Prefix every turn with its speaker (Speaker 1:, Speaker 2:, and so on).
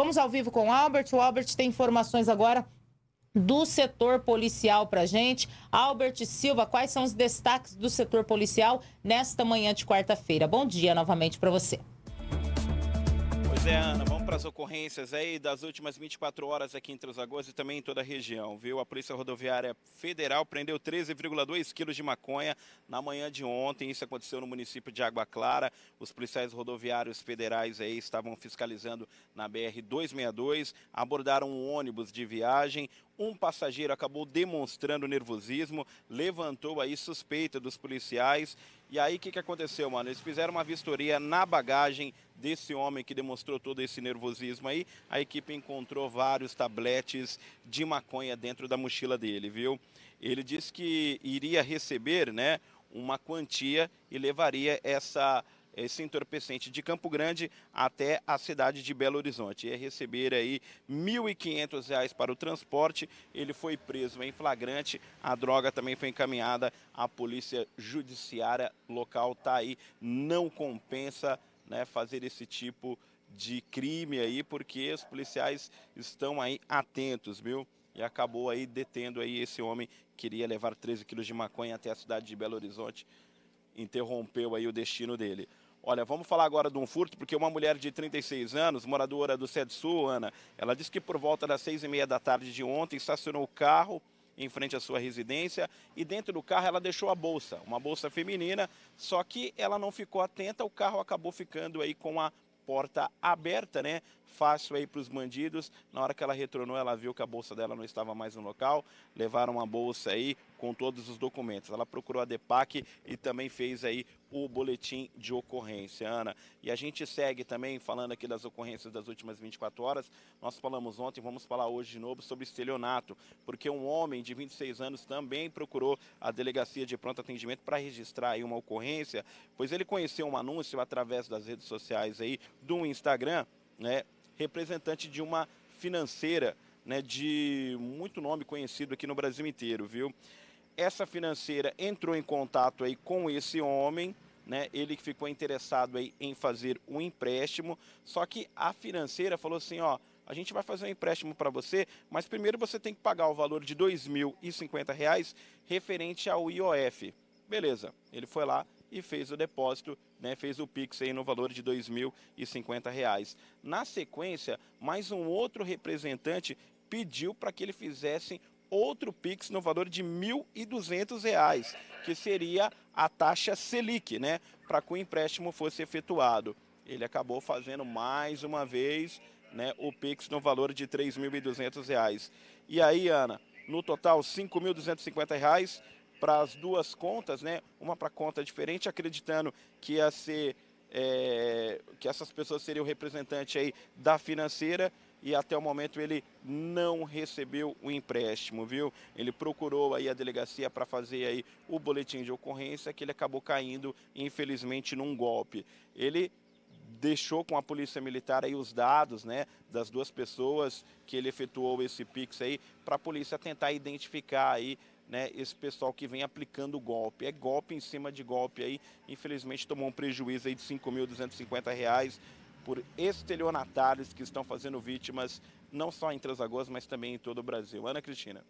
Speaker 1: Vamos ao vivo com o Albert. O Albert tem informações agora do setor policial para gente. Albert Silva, quais são os destaques do setor policial nesta manhã de quarta-feira? Bom dia novamente para você.
Speaker 2: Pois é, Ana, vamos para as ocorrências aí das últimas 24 horas aqui em Três Lagoas e também em toda a região, viu? A Polícia Rodoviária Federal prendeu 13,2 quilos de maconha na manhã de ontem. Isso aconteceu no município de Água Clara. Os policiais rodoviários federais aí estavam fiscalizando na BR-262, abordaram um ônibus de viagem. Um passageiro acabou demonstrando nervosismo, levantou aí suspeita dos policiais. E aí o que, que aconteceu, mano? Eles fizeram uma vistoria na bagagem desse homem que demonstrou todo esse nervosismo aí. A equipe encontrou vários tabletes de maconha dentro da mochila dele, viu? Ele disse que iria receber, né, uma quantia e levaria essa esse entorpecente de Campo Grande até a cidade de Belo Horizonte. Ia receber aí R$ 1.500 para o transporte. Ele foi preso em flagrante. A droga também foi encaminhada à polícia judiciária local. Tá aí, não compensa né, fazer esse tipo de crime aí, porque os policiais estão aí atentos, viu? E acabou aí detendo aí esse homem que queria levar 13 quilos de maconha até a cidade de Belo Horizonte interrompeu aí o destino dele. Olha, vamos falar agora de um furto, porque uma mulher de 36 anos, moradora do Sul, Ana, ela disse que por volta das seis e meia da tarde de ontem estacionou o carro em frente à sua residência e dentro do carro ela deixou a bolsa, uma bolsa feminina, só que ela não ficou atenta, o carro acabou ficando aí com a porta aberta, né? Fácil aí para os bandidos. Na hora que ela retornou, ela viu que a bolsa dela não estava mais no local. Levaram uma bolsa aí com todos os documentos. Ela procurou a DEPAC e também fez aí o boletim de ocorrência, Ana. E a gente segue também falando aqui das ocorrências das últimas 24 horas. Nós falamos ontem, vamos falar hoje de novo sobre estelionato, porque um homem de 26 anos também procurou a delegacia de pronto atendimento para registrar aí uma ocorrência, pois ele conheceu um anúncio através das redes sociais aí do Instagram, né, representante de uma financeira, né, de muito nome conhecido aqui no Brasil inteiro, viu? Essa financeira entrou em contato aí com esse homem, né? Ele que ficou interessado aí em fazer um empréstimo, só que a financeira falou assim, ó, a gente vai fazer um empréstimo para você, mas primeiro você tem que pagar o valor de R$ 2.050 referente ao IOF. Beleza, ele foi lá e fez o depósito, né, fez o Pix aí no valor de R$ 2.050. Na sequência, mais um outro representante pediu para que ele fizesse outro Pix no valor de R$ 1.200, que seria a taxa Selic, né, para que o empréstimo fosse efetuado. Ele acabou fazendo mais uma vez né, o Pix no valor de R$ 3.200. E aí, Ana, no total, R$ 5.250 para as duas contas, né? Uma para conta diferente, acreditando que ia ser é, que essas pessoas seriam representante aí da financeira e até o momento ele não recebeu o empréstimo, viu? Ele procurou aí a delegacia para fazer aí o boletim de ocorrência que ele acabou caindo, infelizmente, num golpe. Ele deixou com a polícia militar aí os dados, né, das duas pessoas que ele efetuou esse pix aí para a polícia tentar identificar aí né, esse pessoal que vem aplicando golpe. É golpe em cima de golpe aí. Infelizmente tomou um prejuízo aí de R$ 5.250 por estelionatários que estão fazendo vítimas não só em Três Lagoas, mas também em todo o Brasil. Ana Cristina.